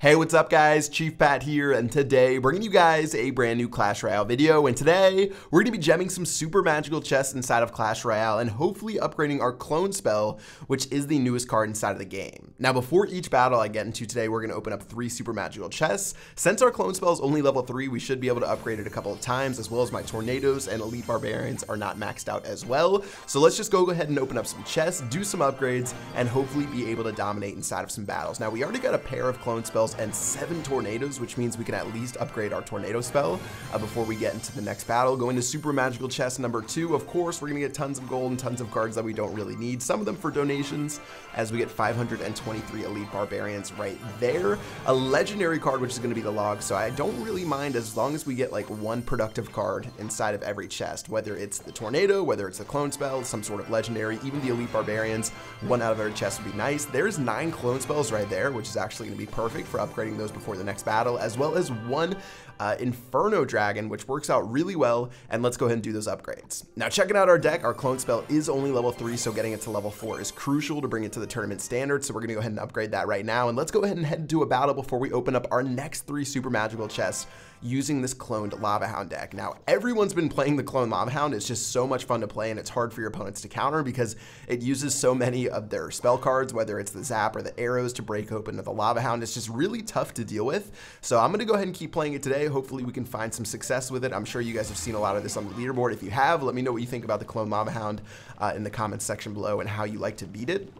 Hey, what's up guys? Chief Pat here, and today bringing you guys a brand new Clash Royale video, and today we're to be gemming some super magical chests inside of Clash Royale and hopefully upgrading our clone spell, which is the newest card inside of the game. Now before each battle I get into today, we're going to open up three super magical chests. Since our clone spell is only level 3, we should be able to upgrade it a couple of times, as well as my Tornadoes and Elite Barbarians are not maxed out as well. So let's just go ahead and open up some chests, do some upgrades, and hopefully be able to dominate inside of some battles. Now we already got a pair of clone spells spells and seven tornadoes, which means we can at least upgrade our tornado spell uh, before we get into the next battle. Going to super magical chest number two, of course, we're gonna get tons of gold and tons of cards that we don't really need. Some of them for donations, as we get 523 elite barbarians right there. A legendary card, which is gonna be the log, so I don't really mind as long as we get like one productive card inside of every chest, whether it's the tornado, whether it's the clone spell, some sort of legendary, even the elite barbarians, one out of every chest would be nice. There's nine clone spells right there, which is actually gonna be perfect for upgrading those before the next battle, as well as one uh, Inferno Dragon, which works out really well, and let's go ahead and do those upgrades. Now, checking out our deck, our clone spell is only level 3, so getting it to level 4 is crucial to bring it to the tournament standard, so we're going to go ahead and upgrade that right now, and let's go ahead and head into a battle before we open up our next three super magical chests using this cloned Lava Hound deck. Now, everyone's been playing the clone Lava Hound. It's just so much fun to play, and it's hard for your opponents to counter because it uses so many of their spell cards, whether it's the Zap or the arrows to break open the Lava Hound. It's just really tough to deal with. So I'm going to go ahead and keep playing it today. Hopefully we can find some success with it. I'm sure you guys have seen a lot of this on the leaderboard. If you have, let me know what you think about the clone Lava Hound uh, in the comments section below and how you like to beat it.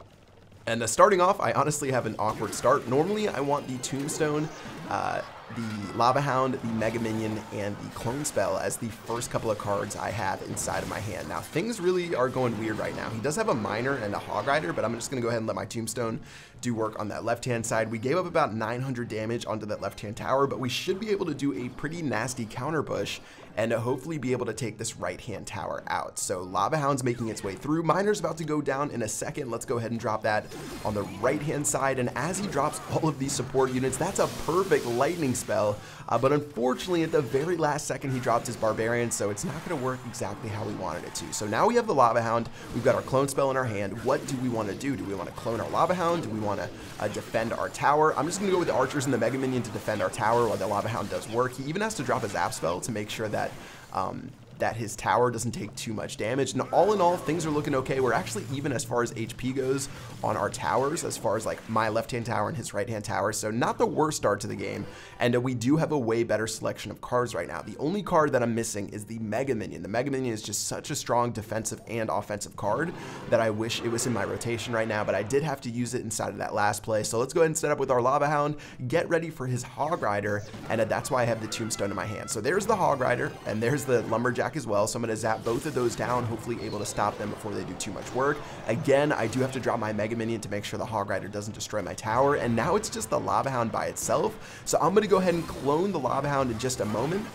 And uh, starting off, I honestly have an awkward start. Normally, I want the Tombstone uh, the Lava Hound, the Mega Minion, and the Clone Spell as the first couple of cards I have inside of my hand. Now, things really are going weird right now. He does have a Miner and a Hog Rider, but I'm just going to go ahead and let my Tombstone do work on that left-hand side. We gave up about 900 damage onto that left-hand tower, but we should be able to do a pretty nasty counter push and hopefully be able to take this right-hand tower out. So Lava Hound's making its way through. Miner's about to go down in a second. Let's go ahead and drop that on the right-hand side. And as he drops all of these support units, that's a perfect lightning spell. Uh, but unfortunately, at the very last second, he dropped his Barbarian, so it's not going to work exactly how we wanted it to. So now we have the Lava Hound. We've got our clone spell in our hand. What do we want to do? Do we want to clone our Lava Hound? Do we want to uh, defend our tower? I'm just going to go with the Archers and the Mega Minion to defend our tower while the Lava Hound does work. He even has to drop his Zap spell to make sure that um, that his tower doesn't take too much damage. And all in all, things are looking okay. We're actually even as far as HP goes on our towers, as far as like my left-hand tower and his right-hand tower. So not the worst start to the game. And uh, we do have a way better selection of cards right now. The only card that I'm missing is the Mega Minion. The Mega Minion is just such a strong defensive and offensive card that I wish it was in my rotation right now, but I did have to use it inside of that last play. So let's go ahead and set up with our Lava Hound, get ready for his Hog Rider, and uh, that's why I have the Tombstone in my hand. So there's the Hog Rider, and there's the Lumberjack as well, so I'm going to zap both of those down, hopefully able to stop them before they do too much work. Again, I do have to drop my Mega Minion to make sure the Hog Rider doesn't destroy my tower, and now it's just the Lava Hound by itself. So I'm going to go ahead and clone the Lava Hound in just a moment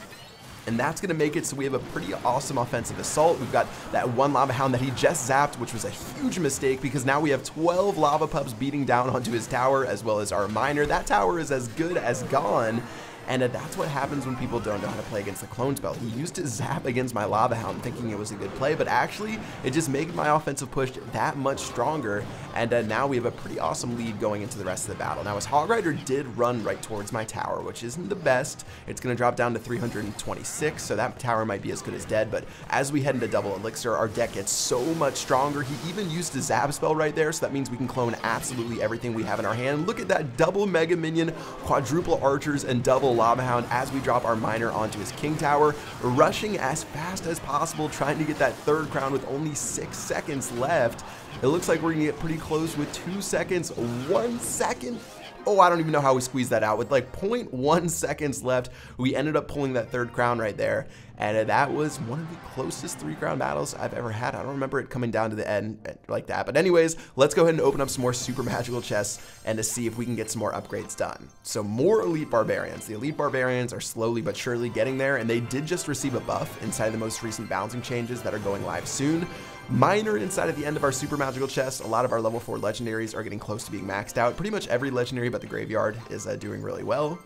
and that's going to make it so we have a pretty awesome offensive assault. We've got that one Lava Hound that he just zapped, which was a huge mistake because now we have 12 Lava Pups beating down onto his tower as well as our Miner. That tower is as good as gone, and uh, that's what happens when people don't know how to play against the clone spell. He used to zap against my Lava Hound thinking it was a good play, but actually it just made my offensive push that much stronger, and uh, now we have a pretty awesome lead going into the rest of the battle. Now his Hog Rider did run right towards my tower, which isn't the best. It's going to drop down to 326, so that tower might be as good as dead, but as we head into double elixir, our deck gets so much stronger. He even used a zap spell right there, so that means we can clone absolutely everything we have in our hand. Look at that double Mega Minion, quadruple Archers, and double Hound as we drop our Miner onto his King Tower, rushing as fast as possible, trying to get that third crown with only six seconds left. It looks like we're gonna get pretty close with two seconds, one second, oh, I don't even know how we squeezed that out. With like 0.1 seconds left, we ended up pulling that third crown right there. And that was one of the closest three crown battles I've ever had. I don't remember it coming down to the end eh, like that. But anyways, let's go ahead and open up some more super magical chests and to see if we can get some more upgrades done. So more elite barbarians. The elite barbarians are slowly but surely getting there. And they did just receive a buff inside the most recent balancing changes that are going live soon. Miner inside at the end of our super magical chest. A lot of our level 4 legendaries are getting close to being maxed out. Pretty much every legendary but the graveyard is uh, doing really well.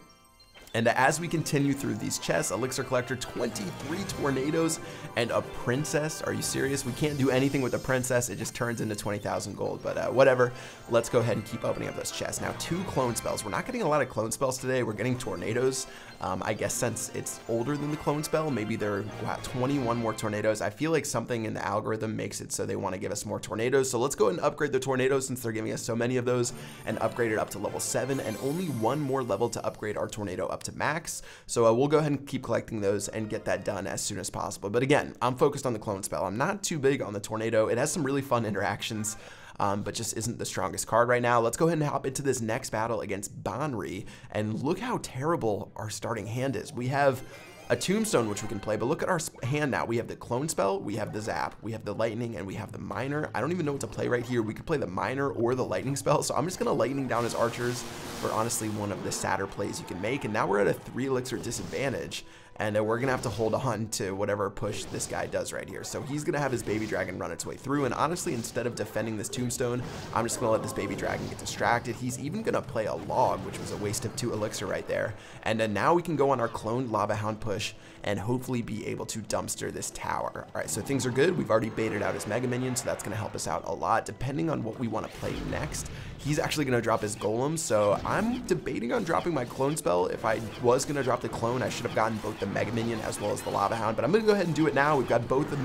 And as we continue through these chests, Elixir Collector, 23 Tornadoes, and a Princess. Are you serious? We can't do anything with the Princess. It just turns into 20,000 gold, but uh, whatever. Let's go ahead and keep opening up those chests. Now, two Clone Spells. We're not getting a lot of Clone Spells today. We're getting Tornadoes. Um, I guess since it's older than the Clone Spell, maybe there are 21 more Tornadoes. I feel like something in the algorithm makes it so they want to give us more Tornadoes. So let's go ahead and upgrade the Tornadoes since they're giving us so many of those and upgrade it up to level 7 and only one more level to upgrade our Tornado up to max. So uh, we'll go ahead and keep collecting those and get that done as soon as possible. But again, I'm focused on the clone spell. I'm not too big on the tornado. It has some really fun interactions. Um, but just isn't the strongest card right now. Let's go ahead and hop into this next battle against Banri, and look how terrible our starting hand is. We have a tombstone which we can play, but look at our hand now. We have the clone spell, we have the zap, we have the lightning, and we have the miner. I don't even know what to play right here. We could play the miner or the lightning spell, so I'm just gonna lightning down his archers for honestly one of the sadder plays you can make, and now we're at a three elixir disadvantage and uh, we're gonna have to hold on to whatever push this guy does right here. So he's gonna have his baby dragon run its way through, and honestly, instead of defending this tombstone, I'm just gonna let this baby dragon get distracted. He's even gonna play a log, which was a waste of two elixir right there. And then now we can go on our cloned lava hound push and hopefully be able to dumpster this tower. All right, so things are good. We've already baited out his mega minion, so that's gonna help us out a lot. Depending on what we wanna play next, he's actually gonna drop his golem, so I'm debating on dropping my clone spell. If I was gonna drop the clone, I should have gotten both the Mega Minion as well as the Lava Hound, but I'm gonna go ahead and do it now. We've got both the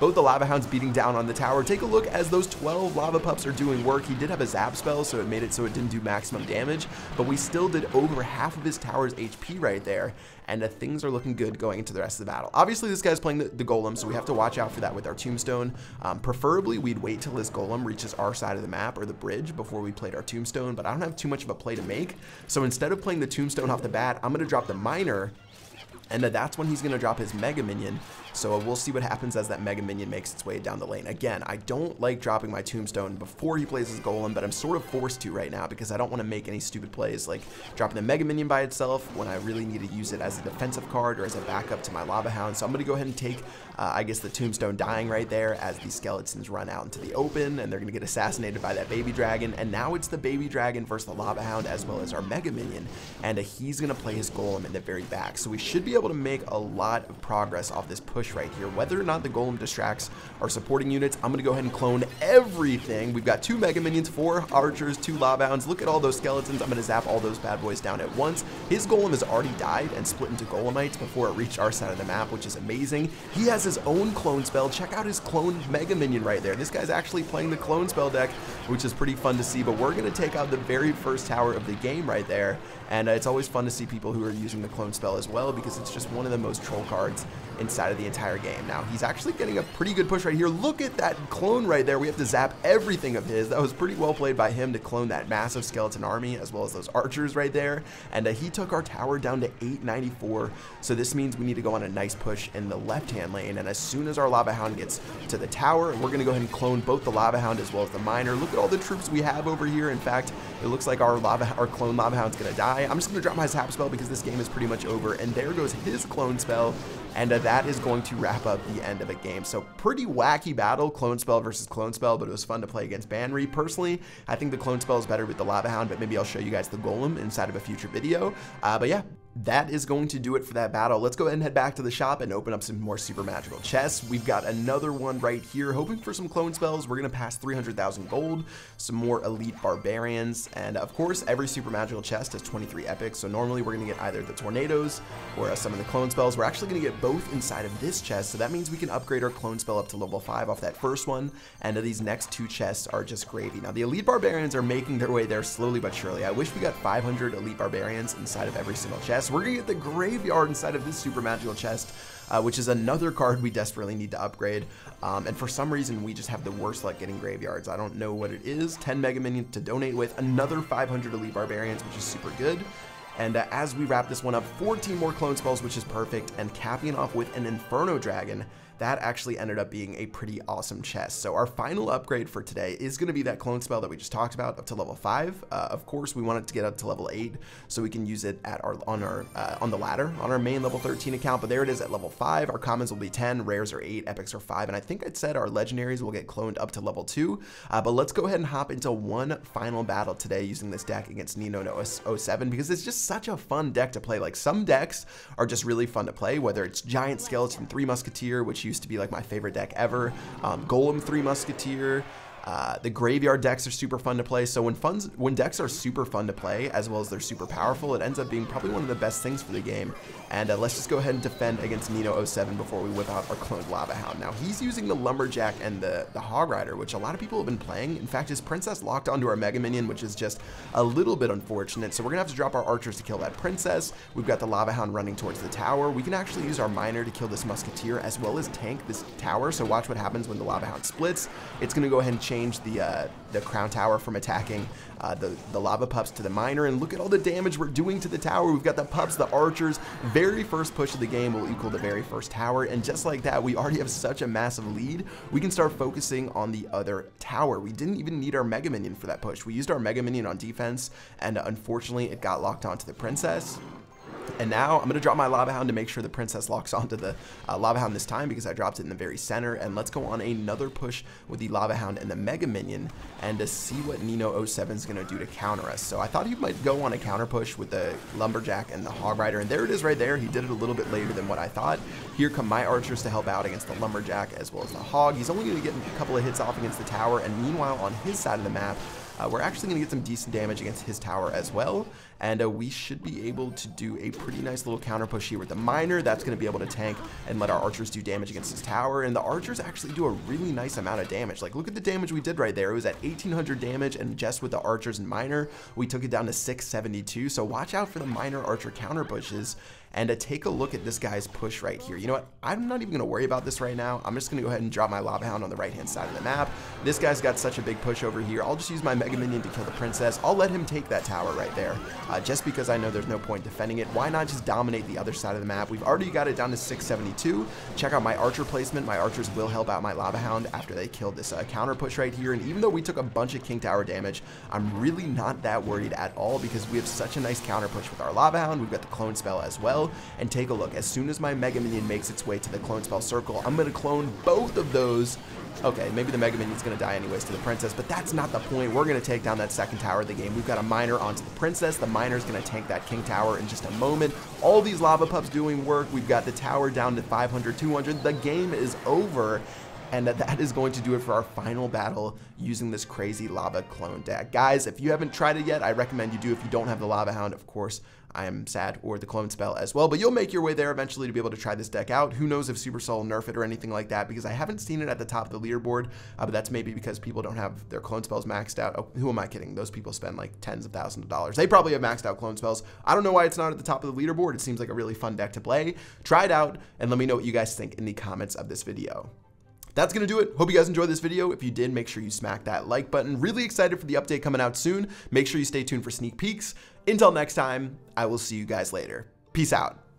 both the Lava Hounds beating down on the tower. Take a look as those 12 Lava Pups are doing work. He did have a Zap spell, so it made it so it didn't do maximum damage, but we still did over half of his tower's HP right there, and uh, things are looking good going the rest of the battle. Obviously, this guy's playing the, the Golem, so we have to watch out for that with our Tombstone. Um, preferably, we'd wait till this Golem reaches our side of the map or the bridge before we played our Tombstone, but I don't have too much of a play to make. So instead of playing the Tombstone off the bat, I'm going to drop the Miner and that's when he's going to drop his Mega Minion. So we'll see what happens as that Mega Minion makes its way down the lane. Again, I don't like dropping my Tombstone before he plays his Golem, but I'm sort of forced to right now because I don't want to make any stupid plays like dropping the Mega Minion by itself when I really need to use it as a defensive card or as a backup to my Lava Hound. So I'm going to go ahead and take, uh, I guess, the Tombstone dying right there as these skeletons run out into the open and they're going to get assassinated by that Baby Dragon. And now it's the Baby Dragon versus the Lava Hound as well as our Mega Minion. And uh, he's going to play his Golem in the very back. So we should be able to make a lot of progress off this push right here. Whether or not the Golem distracts our supporting units, I'm to go ahead and clone everything. We've got two Mega Minions, four Archers, two Lava Hounds. Look at all those skeletons. I'm to zap all those bad boys down at once. His Golem has already died and split into Golemites before it reached our side of the map, which is amazing. He has his own clone spell. Check out his clone Mega Minion right there. This guy's actually playing the clone spell deck, which is pretty fun to see, but we're to take out the very first tower of the game right there. And uh, it's always fun to see people who are using the clone spell as well because it's just one of the most troll cards inside of the entire game. Now, he's actually getting a pretty good push right here. Look at that clone right there. We have to zap everything of his. That was pretty well played by him to clone that massive skeleton army as well as those archers right there. And uh, he took our tower down to 894. So this means we need to go on a nice push in the left-hand lane. And as soon as our Lava Hound gets to the tower, we're going to go ahead and clone both the Lava Hound as well as the Miner. Look at all the troops we have over here. In fact, it looks like our lava, our clone Lava Hound's going to die. I'm just going to drop my Zap spell because this game is pretty much over. And there goes his clone spell. And uh, that is going to wrap up the end of a game. So pretty wacky battle, Clone Spell versus Clone Spell, but it was fun to play against Banri. Personally, I think the Clone Spell is better with the Lava Hound, but maybe I'll show you guys the Golem inside of a future video. Uh, but yeah, that is going to do it for that battle. Let's go ahead and head back to the shop and open up some more super magical chests. We've got another one right here, hoping for some clone spells. We're to pass 300,000 gold, some more elite barbarians, and of course, every super magical chest has 23 epics, so normally we're to get either the tornadoes or uh, some of the clone spells. We're actually to get both inside of this chest, so that means we can upgrade our clone spell up to level 5 off that first one, and uh, these next two chests are just gravy. Now, the elite barbarians are making their way there slowly but surely. I wish we got 500 elite barbarians inside of every single chest. We're going to get the graveyard inside of this super magical chest, uh, which is another card we desperately need to upgrade. Um, and for some reason, we just have the worst luck getting graveyards. I don't know what it is. 10 Mega Minions to donate with, another 500 Elite Barbarians, which is super good. And uh, as we wrap this one up, 14 more clone spells, which is perfect, and capping off with an Inferno Dragon that actually ended up being a pretty awesome chest. So our final upgrade for today is going to be that clone spell that we just talked about up to level 5. Uh, of course, we want it to get up to level 8 so we can use it at our on our uh, on the ladder on our main level 13 account, but there it is at level 5. Our commons will be 10, rares are 8, epics are 5, and I think I said our legendaries will get cloned up to level 2. Uh, but let's go ahead and hop into one final battle today using this deck against Nino no 07 because it's just such a fun deck to play. Like some decks are just really fun to play, whether it's Giant Skeleton 3 Musketeer, which used to be like my favorite deck ever, um, Golem 3 Musketeer, uh, the graveyard decks are super fun to play. So when funds, when decks are super fun to play, as well as they're super powerful, it ends up being probably one of the best things for the game. And uh, let's just go ahead and defend against Nino 07 before we whip out our cloned Lava Hound. Now he's using the Lumberjack and the, the Hog Rider, which a lot of people have been playing. In fact, his Princess locked onto our Mega Minion, which is just a little bit unfortunate. So we're gonna have to drop our archers to kill that Princess. We've got the Lava Hound running towards the tower. We can actually use our Miner to kill this Musketeer as well as tank this tower. So watch what happens when the Lava Hound splits. It's gonna go ahead and change the uh, the crown tower from attacking uh, the, the lava pups to the miner. And look at all the damage we're doing to the tower. We've got the pups, the archers. Very first push of the game will equal the very first tower. And just like that, we already have such a massive lead. We can start focusing on the other tower. We didn't even need our Mega Minion for that push. We used our Mega Minion on defense, and unfortunately, it got locked onto the Princess. And now I'm going to drop my Lava Hound to make sure the Princess locks onto the uh, Lava Hound this time because I dropped it in the very center. And let's go on another push with the Lava Hound and the Mega Minion and to see what Nino 07 is going to do to counter us. So I thought he might go on a counter push with the Lumberjack and the Hog Rider. And there it is right there. He did it a little bit later than what I thought. Here come my archers to help out against the Lumberjack as well as the Hog. He's only going to get a couple of hits off against the tower. And meanwhile, on his side of the map, uh, we're actually going to get some decent damage against his tower as well. And uh, we should be able to do a pretty nice little counter push here with the miner. That's going to be able to tank and let our archers do damage against his tower. And the archers actually do a really nice amount of damage. Like, look at the damage we did right there. It was at 1800 damage, and just with the archers and miner, we took it down to 672. So watch out for the miner archer counter pushes and to take a look at this guy's push right here. You know what? I'm not even going to worry about this right now. I'm just going to go ahead and drop my Lava Hound on the right-hand side of the map. This guy's got such a big push over here. I'll just use my Mega Minion to kill the Princess. I'll let him take that tower right there, uh, just because I know there's no point defending it. Why not just dominate the other side of the map? We've already got it down to 672. Check out my Archer placement. My Archers will help out my Lava Hound after they kill this uh, counter push right here. And even though we took a bunch of King Tower damage, I'm really not that worried at all because we have such a nice counter push with our Lava Hound. We've got the clone spell as well. And take a look, as soon as my Mega Minion makes its way to the clone spell circle, I'm going to clone both of those Okay, maybe the Mega Minion's to die anyways to the Princess, but that's not the point. We're to take down that second tower of the game. We've got a Miner onto the Princess. The Miner's to tank that King Tower in just a moment. All these Lava Pups doing work. We've got the tower down to 500, 200. The game is over. And that is going to do it for our final battle using this crazy lava clone deck. Guys, if you haven't tried it yet, I recommend you do. If you don't have the Lava Hound, of course, I am sad, or the clone spell as well. But you'll make your way there eventually to be able to try this deck out. Who knows if Supercell will nerf it or anything like that, because I haven't seen it at the top of the leaderboard, uh, but that's maybe because people don't have their clone spells maxed out. Oh, who am I kidding? Those people spend like tens of thousands of dollars. They probably have maxed out clone spells. I don't know why it's not at the top of the leaderboard. It seems like a really fun deck to play. Try it out, and let me know what you guys think in the comments of this video. That's to do it. Hope you guys enjoyed this video. If you did, make sure you smack that like button. Really excited for the update coming out soon. Make sure you stay tuned for sneak peeks. Until next time, I will see you guys later. Peace out.